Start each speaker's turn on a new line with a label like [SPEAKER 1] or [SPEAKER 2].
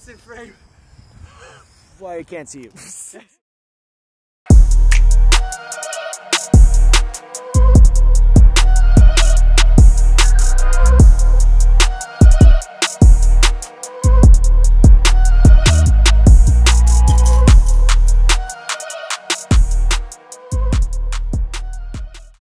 [SPEAKER 1] it's in frame.
[SPEAKER 2] Why I can't see you.